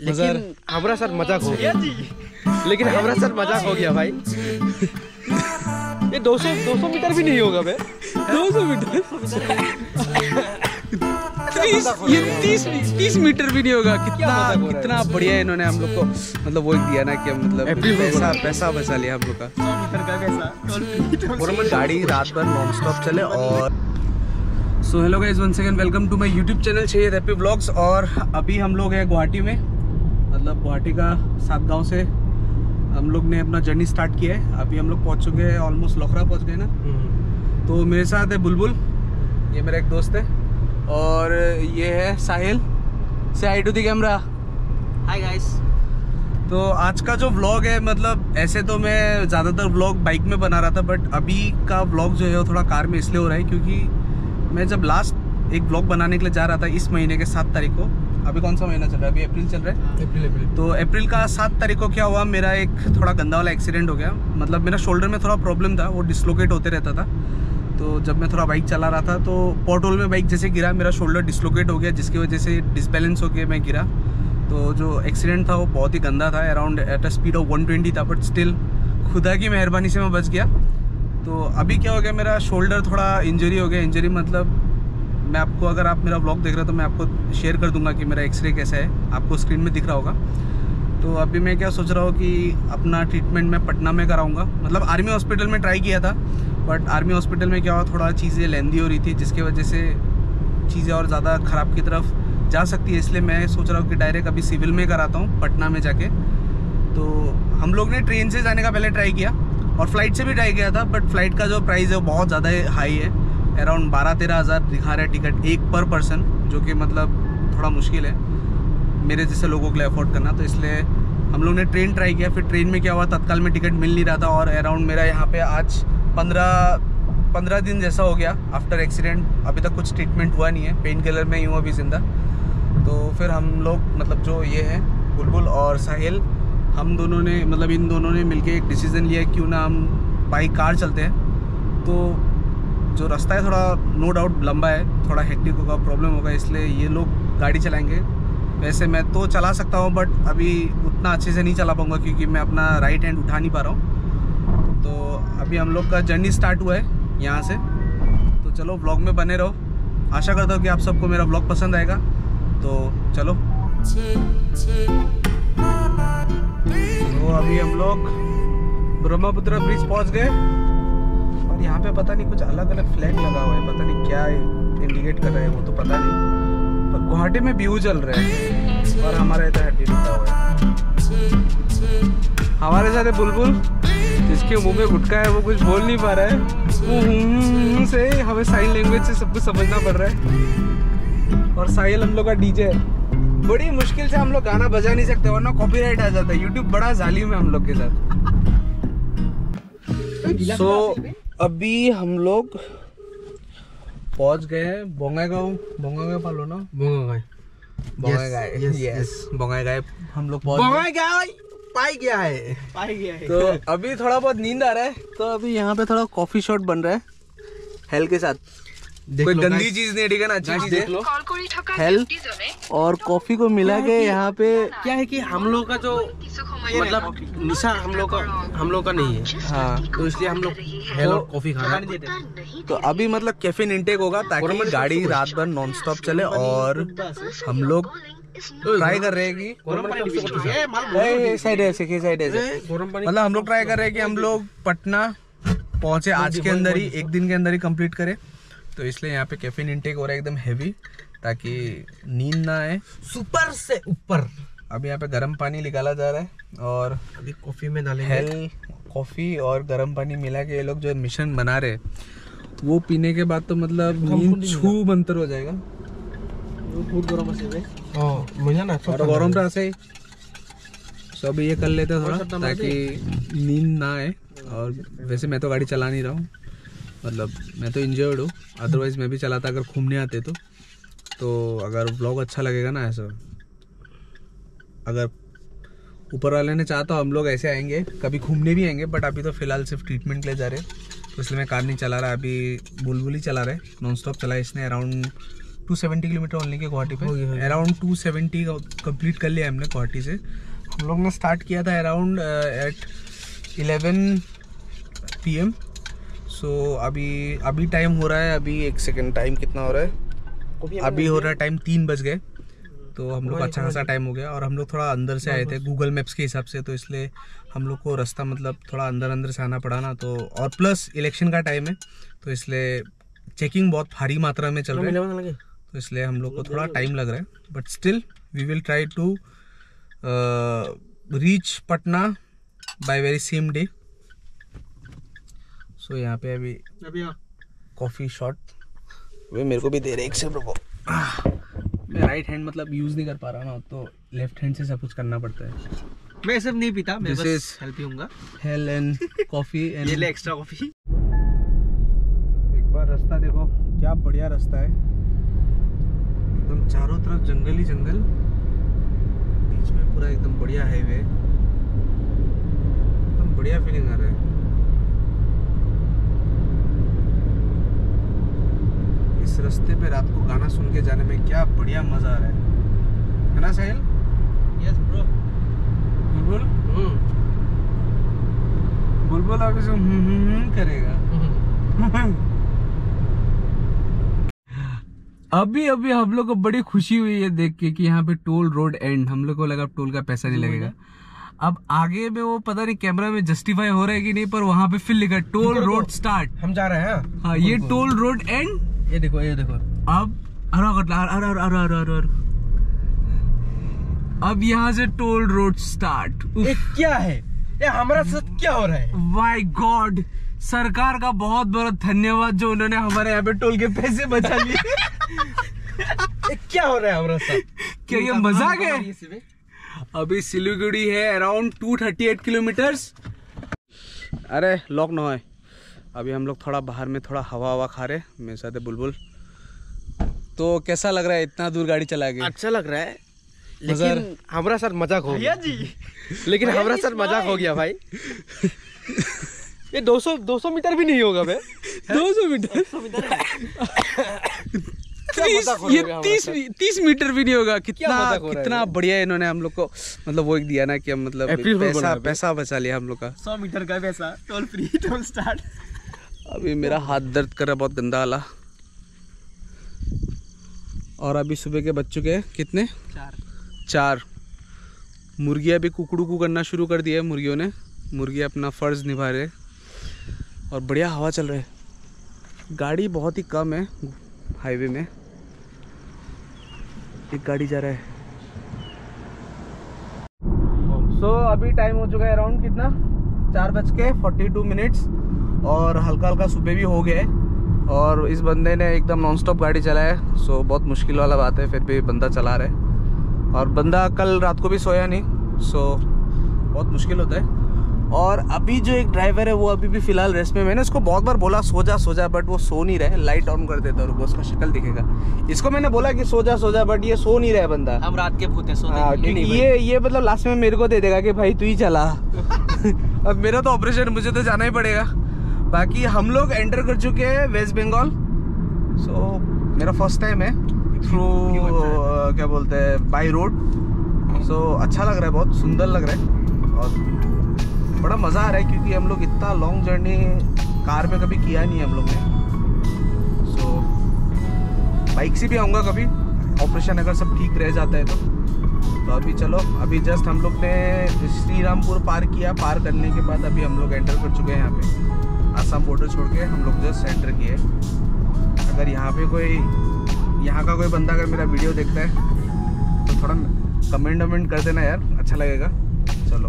लेकिन हमारा साथ मज़ाक हो गया। लेकिन हमारा साथ मज़ाक हो गया भाई। ये 200 200 मीटर भी नहीं होगा बे। 200 मीटर। तीस ये तीस तीस मीटर भी नहीं होगा। कितना? कितना बढ़िया इन्होंने हम लोग को मतलब वो दिया ना कि मतलब पैसा पैसा बचा लिया हम लोग का। और गाड़ी रात भर नॉन स्टॉप चले और so hello guys one second welcome to my YouTube channel Shahid happy blogs और अभी हम लोग हैं गुवाहाटी में। मतलब गुवाहाटी का सात गाँव से हम लोग ने अपना जर्नी स्टार्ट किया है। अभी हम लोग पहुँच चुके हैं ऑलमोस्ट लखरा पहुँच गए ना। तो मेरे साथ है बुलबुल ये मेरा एक दोस्त है। और ये है Sahil. Say hi to the camera hi guys तो आज का जो व्लॉग है मतलब ऐसे तो मैं ज़्यादातर व्लॉग बाइक में बना रहा था बट अभी का व्लॉग जो है वो थोड़ा कार में इसलिए हो रहा है क्योंकि मैं जब लास्ट एक व्लॉग बनाने के लिए जा रहा था इस महीने के सात तारीख को अभी कौन सा महीना चल रहा है? अभी अप्रैल चल रहा है? अप्रैल अप्रैल तो अप्रैल का सात तारीख को क्या हुआ? मेरा एक थोड़ा गंदा वाला एक्सीडेंट हो गया। मतलब मेरा शोल्डर में थोड़ा प्रॉब्लम था वो डिसलोकेट होते रहता था। तो जब मैं थोड़ा बाइक चला रहा था तो पोर्टोल में बाइक जैसे गिरा मेरा शोल्डर डिसलोकेट हो गया जिसकी वजह से डिसबैलेंस होकर मैं गिरा। तो जो एक्सीडेंट था वो बहुत ही गंदा था around at a speed of 120 था बट स्टिल खुदा की मेहरबानी से मैं बच गया। तो अभी क्या हो गया मेरा शोल्डर थोड़ा इंजरी हो गया। इंजरी मतलब मैं आपको, अगर आप मेरा ब्लॉग देख रहे हो तो मैं आपको शेयर कर दूँगा कि मेरा एक्सरे कैसा है। आपको स्क्रीन में दिख रहा होगा। तो अभी मैं क्या सोच रहा हूँ कि अपना ट्रीटमेंट मैं पटना में कराऊँगा। मतलब आर्मी हॉस्पिटल में ट्राई किया था बट आर्मी हॉस्पिटल में क्या हुआ, थोड़ा चीज़ें लेंदी हो रही थी, जिसकी वजह से चीज़ें और ज़्यादा ख़राब की तरफ़ जा सकती है। इसलिए मैं सोच रहा हूँ कि डायरेक्ट अभी सिविल में कराता हूँ, पटना में जाके। तो हम लोग ने ट्रेन से जाने का पहले ट्राई किया, और फ़्लाइट से भी ट्राई किया था बट फ़्लाइट का जो प्राइस है वो बहुत ज़्यादा हाई है। अराउंड बारह तेरह हज़ार दिखा रहा है टिकट एक पर पर्सन, जो कि मतलब थोड़ा मुश्किल है, मेरे जैसे लोगों के लिए अफोर्ड करना। तो इसलिए हम लोग ने ट्रेन ट्राई किया। फिर ट्रेन में क्या हुआ? तत्काल में टिकट मिल नहीं रहा था और अराउंड मेरा यहाँ पे आज पंद्रह पंद्रह दिन जैसा हो गया आफ्टर एक्सीडेंट अभी तक कुछ ट्रीटमेंट हुआ नहीं है। पेन किलर में ही हूँ अभी ज़िंदा। तो फिर हम लोग मतलब जो ये है, बुलबुल और साहिल, हम दोनों ने मतलब इन दोनों ने मिलके एक डिसीज़न लिया क्यों ना हम बाइक कार चलते हैं। तो जो रास्ता है थोड़ा नो डाउट लंबा है, थोड़ा हेक्टिक होगा प्रॉब्लम होगा, इसलिए ये लोग गाड़ी चलाएँगे। वैसे मैं तो चला सकता हूँ बट अभी उतना अच्छे से नहीं चला पाऊँगा, क्योंकि मैं अपना राइट हैंड उठा नहीं पा रहा हूँ। तो अभी हम लोग का जर्नी स्टार्ट हुआ है, यहाँ से। तो चलो ब्लॉग में बने रहो। आशा करता हूँ कि आप सबको मेरा ब्लॉग पसंद आएगा। तो चलो। तो अभी हम लोग ब्रह्मपुत्र ब्रिज पहुँच गए। और यहाँ पे पता नहीं कुछ अलग अलग फ्लैग लगा हुआ है, पता नहीं क्या इंडिकेट कर रहे हैं वो तो पता नहीं। पर गुवाहाटी में व्यू चल रहे हैं और हमारा इधर हड्डी रुका हुआ है। हमारे साथ है बुलबुल, जिसके मुँह में गुटका है, वो कुछ बोल नहीं पा रहा है। वो से हमें साइन लैंग्वेज से सब कुछ समझना पड़ रहा है। और साहिल हम लोग का डीजे है। बड़ी मुश्किल से हम लोग गाना बजा नहीं सकते, वरना कॉपीराइट आ जाता है। यूट्यूब बड़ा जालिम है हम लोग के साथ। सो so, अभी हम लोग पहुँच गए हैं बोंगाईगांव बोंगाईगांव पालो ना? बोंगा बोंगाईगांव यस यस हम लोग पहुँच गए। पाई गया है। पाई गया है। तो अभी थोड़ा बहुत नींद आ रहा है तो अभी यहाँ पे थोड़ा कॉफ़ी शॉट बन रहा है हेल के साथ। कोई गंदी चीज़ नहीं ठीक है ना? अच्छी चीज़ देख है। लो। हेल और कॉफ़ी को मिला के यहाँ पे क्या है कि हम लोग का जो मतलब निशा हम लोग का हम लोग का नहीं है। हाँ तो इसलिए हम लोग हेल और कॉफ़ी खा रहे हैं। तो अभी मतलब कैफीन इंटेक होगा ताकि गाड़ी रात भर नॉन स्टॉप चले और हम लोग ट्राई कर रहे हैं कि साइड है। ऐसे साइड ऐसे। मतलब हम लोग ट्राई कर रहे हैं कि हम लोग पटना पहुँचे आज के अंदर ही एक दिन के अंदर ही कंप्लीट करें। तो इसलिए यहाँ पे कैफीन इंटेक हो रहा है एकदम हैवी ताकि नींद ना आए। सुपर से ऊपर। अब यहाँ पे गर्म पानी निकाला जा रहा है और अभी कॉफ़ी में डाले हेल कॉफ़ी और गर्म पानी मिला के ये लोग जो मिशन बना रहे वो पीने के बाद तो मतलब नींद छू बंतर हो जाएगा। गर्म गरम है हाँ, तो ऐसे ही। सो अभी ये कर लेते हैं थोड़ा ताकि नींद ना आए। और वैसे मैं तो गाड़ी चला नहीं रहा हूँ। मतलब मैं तो इंजर्ड हूँ। अदरवाइज़ मैं भी चलाता अगर घूमने आते तो। तो अगर ब्लॉग अच्छा लगेगा ना ऐसा। अगर ऊपर वाले ने चाहा तो हम लोग ऐसे आएँगे। कभी घूमने भी आएँगे बट अभी तो फ़िलहाल सिर्फ़ ट्रीटमेंट ले जा रहे हैं। तो इसलिए मैं कार नहीं चला रहा अभी बुलबुल ही चला रहा है। नॉन स्टॉप चला इसने around two seventy kilometre only के गुवाहाटी पे। अराउंड टू सेवेंटी कंप्लीट कर लिया हमने गुवाहाटी से। हम लोग ने स्टार्ट किया था around at eleven P so अभी अभी टाइम हो रहा है अभी एक सेकेंड टाइम कितना हो रहा है? अभी हो रहा है टाइम तीन बज गए। तो हम लोग अच्छा खासा टाइम हो गया और हम लोग थोड़ा अंदर से आए थे गूगल मैप्स के हिसाब से तो इसलिए हम लोग को रास्ता मतलब थोड़ा अंदर अंदर से आना पड़ा ना तो और प्लस इलेक्शन का टाइम है तो इसलिए चेकिंग बहुत भारी मात्रा में चल रहा है। तो इसलिए हम लोग को थोड़ा टाइम लग रहा है but still we will try to reach Patna by very same day so so, यहाँ पे अभी कॉफ़ी शॉट वे मेरे को भी दे रहे एक से रुको। मैं राइट हैंड मतलब यूज़ नहीं कर पा रहा ना तो लेफ़्ट हैंड से सब कुछ करना पड़ता है। मैं सिर्फ़ नहीं पीता मैं This बस हेल्प हूँगा। हेल एंड कॉफ़ी एंड ये ले एक्स्ट्रा कॉफ़ी एक बार रास्ता देखो क्या बढ़िया रास्ता है। एकदम चारों तरफ़ जंगल ही जंगल। बीच में पूरा एकदम बढ़िया हाईवे एकदम बढ़िया फीलिंग आ रहा है इस रास्ते पे रात को गाना सुन के जाने में क्या बढ़िया मज़ा आ रहा है। है ना साहिल? यस ब्रो बुलबुल? बुलबुल अभी से हम्म हम्म हम्म करेगा। अभी अभी हम लोग को बड़ी खुशी हुई है देख के कि यहाँ पे टोल रोड एंड हम लोग को लगा टोल का पैसा नहीं लगेगा। अब आगे में वो पता नहीं कैमरा में जस्टिफाई हो रहा है कि नहीं पर वहाँ पे फिर लिखा टोल रोड स्टार्ट हम जा रहे हैं हाँ। ये टोल रोड एंड ये देखो ये देखो। अब अब यहाँ से टोल रोड स्टार्ट ये क्या है? ये हमारा साथ क्या हो रहा है? वाई गॉड सरकार का बहुत बहुत धन्यवाद जो उन्होंने हमारे यहाँ पे टोल के पैसे बचा लिए। क्या हो रहा है हमारा साथ? क्या ये मज़ाक है? अभी सिलीगुड़ी है अराउंड 238 किलोमीटर्स अरे लॉक ना है। अभी हम लोग थोड़ा बाहर में थोड़ा हवा हवा खा रहे मेरे साथ है बुलबुल। तो कैसा लग रहा है? इतना दूर गाड़ी चला के। अच्छा लग रहा है। लेकिन हमारा साथ मज़ाक हो गया। जी। लेकिन हमारा साथ मज़ाक हो गया भाई। ये 200 200 मीटर भी नहीं होगा बे 200 मीटर? तीस ये रहा है तीस तीस मीटर भी नहीं होगा। कितना कितना बढ़िया इन्होंने हम लोग को मतलब वो एक दिया ना कि हम मतलब पैसा पैसा बचा लिया हम लोग का। सौ मीटर का पैसा टोल फ्री टोल स्टार्ट अभी मेरा हाथ दर्द कर रहा है बहुत गंदा वाला और अभी सुबह के बज चुके हैं कितने? चार। चार। मुर्गियाँ भी कुकड़ू करना शुरू कर दिया है मुर्गियों ने। मुर्गी अपना फ़र्ज़ निभा रहे और बढ़िया हवा चल रहा है। गाड़ी बहुत ही कम है हाईवे में। एक गाड़ी जा रहा है। सो so, अभी टाइम हो चुका है अराउंड कितना? चार बज के फोर्टी टू मिनट्स और हल्का हल्का सुबह भी हो गए और इस बंदे ने एकदम नॉन स्टॉप गाड़ी चलाया सो बहुत मुश्किल वाला बात है फिर भी बंदा चला रहा है। और बंदा कल रात को भी सोया नहीं सो बहुत मुश्किल होता है। और अभी जो एक ड्राइवर है वो अभी भी फ़िलहाल रेस्ट में मैंने उसको बहुत बार बोला सो जा सो जा बट वो सो नहीं रहा है। लाइट ऑन कर देता रुको उसका शक्ल दिखेगा। इसको मैंने बोला कि सो जा सो जा बट ये सो नहीं रहा है बंदा। हम रात के भूत हैं सो हाँ, क्योंकि ये ये मतलब लास्ट में मेरे को दे देगा कि भाई तू ही चला। अब मेरा तो ऑपरेशन मुझे तो जाना ही पड़ेगा। बाकी हम लोग एंटर कर चुके हैं वेस्ट बंगाल सो मेरा फ़र्स्ट टाइम है थ्रू क्या बोलते हैं बाई रोड सो अच्छा लग रहा है बहुत सुंदर लग रहा है। और बड़ा मज़ा आ रहा है क्योंकि हम लोग इतना लॉन्ग जर्नी कार में कभी किया नहीं हम लोग ने। सो so, बाइक से भी आऊँगा कभी। ऑपरेशन अगर सब ठीक रह जाता है तो। तो अभी चलो अभी जस्ट हम लोग ने श्री रामपुर पार किया। पार करने के बाद अभी हम लोग एंटर कर चुके हैं यहाँ पे। आसाम बॉर्डर छोड़ के हम लोग जो सेंटर किए। अगर यहाँ पे कोई यहाँ का कोई बंदा अगर मेरा वीडियो देखता है तो थोड़ा कमेंट वमेंट कर देना यार अच्छा लगेगा। चलो।